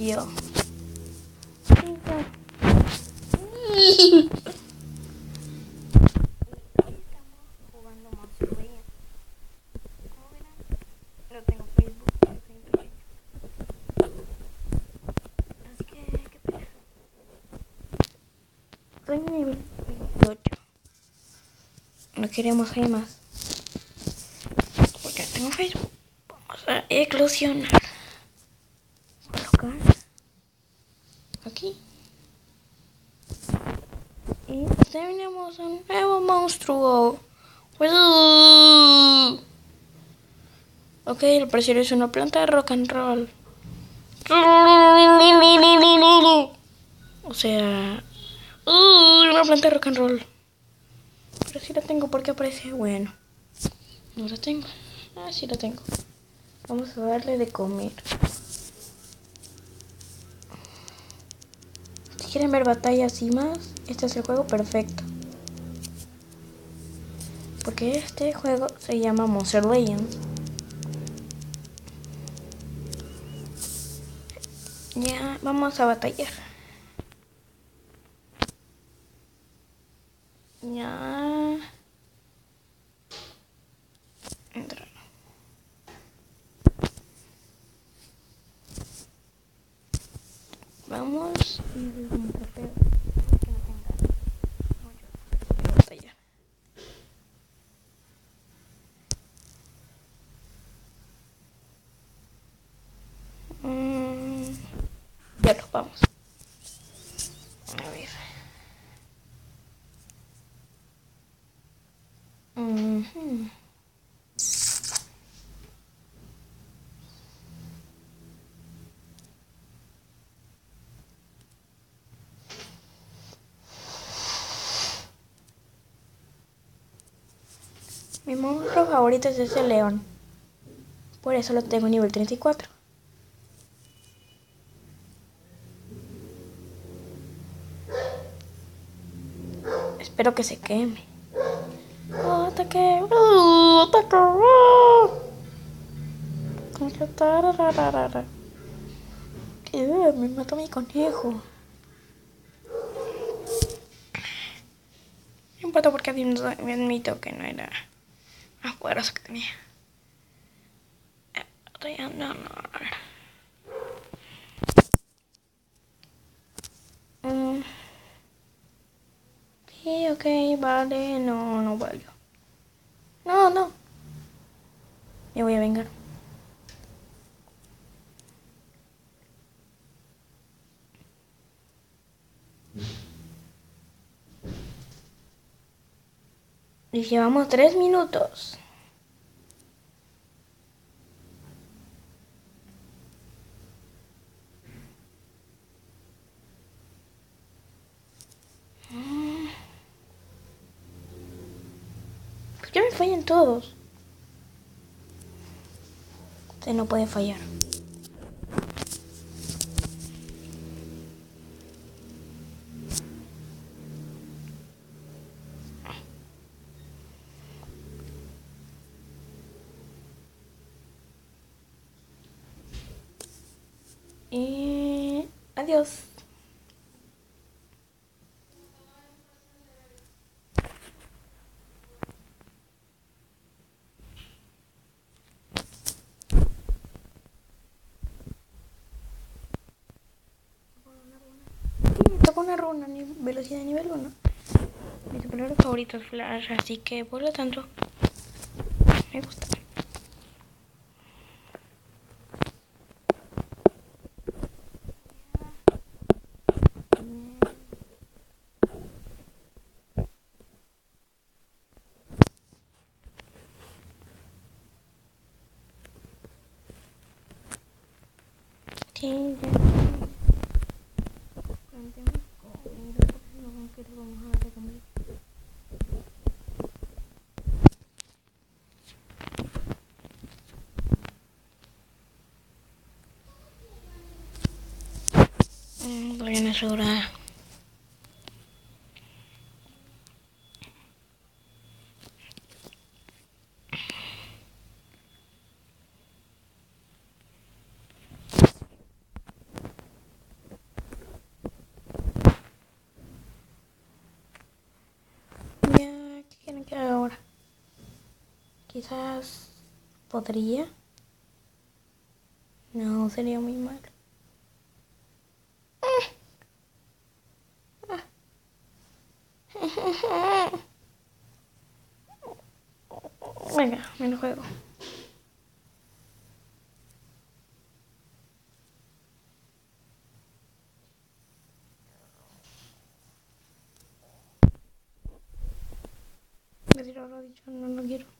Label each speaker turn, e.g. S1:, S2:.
S1: yo. no tengo Facebook, no tengo Twitter. Así que, qué pena. Soy nivel 28. No queremos más. Porque tengo Facebook. Vamos a eclosionar. Aquí. Y tenemos un nuevo monstruo. Ok, el precio es una planta de rock and roll. O sea, una planta de rock and roll. Pero sí la tengo porque aparece. Bueno, no la tengo. Ah, sí la tengo. Vamos a darle de comer. Quieren ver batallas y más, este es el juego perfecto. Porque este juego se llama Monster Legends. Ya, vamos a batallar. Ya. Entra. Vamos y un trofeo. Que no tenga mucho batallar. Mm, vamos. A ver. Mi monstruo favorito es ese león. Por eso lo tengo nivel 34. Espero que se queme. ¡Oh, ataque! ¡Oh, ataque! ¡Oh! Como que tarararara. ¡Eh, me mató mi conejo! No importa porque admito que no era más que tenía. No, no, ver. Mm. Sí, ok, vale, no, no valió. No, no. Me voy a vengar. Y llevamos tres minutos. ¿Por qué me fallan todos? Usted no puede fallar. Y adiós. Sí, toca una velocidad nivel 1. Mi superhéroe favorito es Flash, así que por lo tanto me gusta. Si no, ¿con qué le vamos a dar de comer? Mm, Todavía no es hora. Quizás podría. No, sería muy malo. Venga, me lo juego. Lo dicho, no lo quiero.